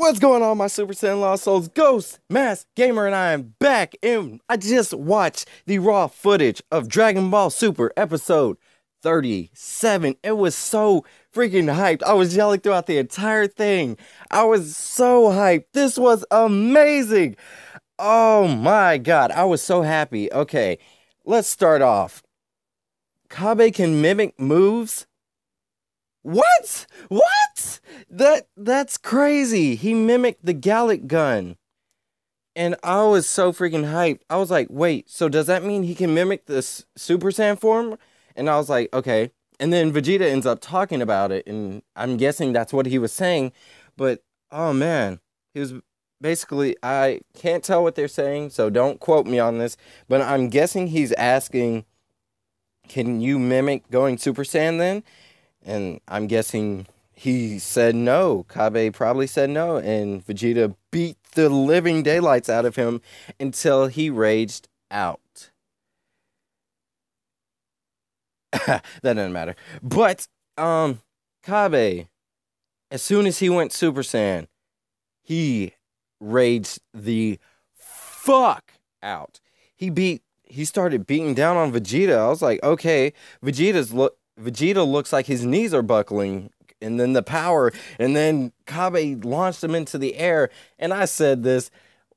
What's going on, my Super Saiyan Lost Souls? Ghost Mask Gamer and I am back, and I just watched the raw footage of Dragon Ball Super episode 37. It was so freaking hyped. I was yelling throughout the entire thing. I was so hyped. This was amazing. Oh my god, I was so happy. Okay, let's start off. Kabe can mimic moves what? What? That that's crazy. He mimicked the Galick gun. And I was so freaking hyped. I was like, wait, so does that mean he can mimic this Super Saiyan form? And I was like, okay. And then Vegeta ends up talking about it, and I'm guessing that's what he was saying. But oh man, he was basically I can't tell what they're saying, so don't quote me on this. But I'm guessing he's asking, can you mimic going Super Saiyan then? And I'm guessing he said no. Kabe probably said no. And Vegeta beat the living daylights out of him until he raged out. that doesn't matter. But, um, Kabe, as soon as he went Super Saiyan, he raged the fuck out. He beat he started beating down on Vegeta. I was like, okay, Vegeta's look Vegeta looks like his knees are buckling, and then the power, and then Kabe launched him into the air. And I said this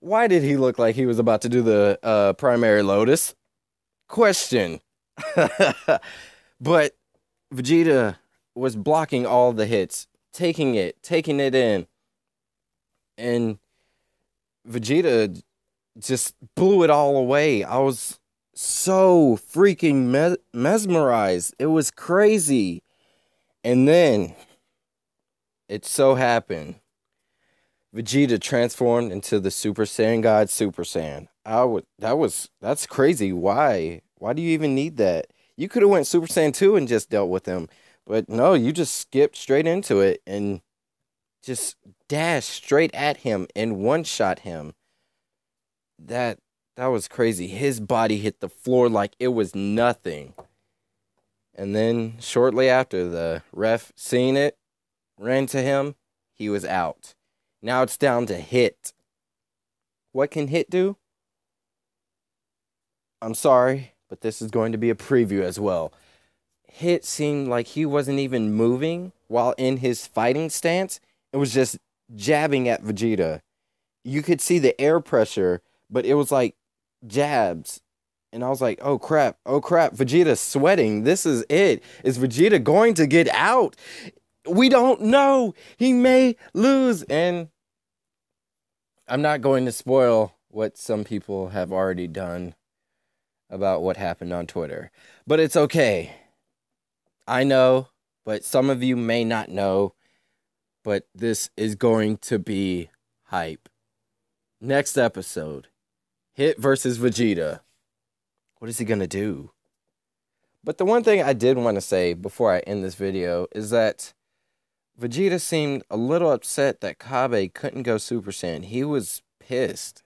why did he look like he was about to do the uh, primary Lotus? Question. but Vegeta was blocking all the hits, taking it, taking it in. And Vegeta just blew it all away. I was so freaking me- mesmerized. It was crazy. And then it so happened Vegeta transformed into the Super Saiyan God Super Saiyan. I would that was that's crazy. Why? Why do you even need that? You could have went Super Saiyan 2 and just dealt with him. But no, you just skipped straight into it and just dashed straight at him and one shot him. That that was crazy. His body hit the floor like it was nothing. And then shortly after, the ref seen it, ran to him, he was out. Now it's down to Hit. What can Hit do? I'm sorry, but this is going to be a preview as well. Hit seemed like he wasn't even moving while in his fighting stance. It was just jabbing at Vegeta. You could see the air pressure, but it was like jabs. And I was like, oh crap, oh crap, Vegeta's sweating. This is it. Is Vegeta going to get out? We don't know. He may lose. And I'm not going to spoil what some people have already done about what happened on Twitter. But it's okay. I know, but some of you may not know. But this is going to be hype. Next episode Hit versus Vegeta. What is he going to do? But the one thing I did want to say before I end this video is that Vegeta seemed a little upset that Kabe couldn't go Super Saiyan. He was pissed.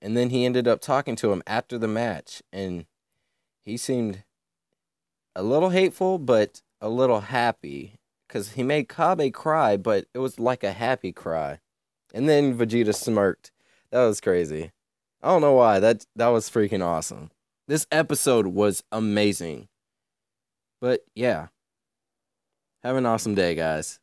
And then he ended up talking to him after the match. And he seemed a little hateful, but a little happy. Because he made Kabe cry, but it was like a happy cry. And then Vegeta smirked. That was crazy. I don't know why. That that was freaking awesome. This episode was amazing. But yeah. Have an awesome day, guys.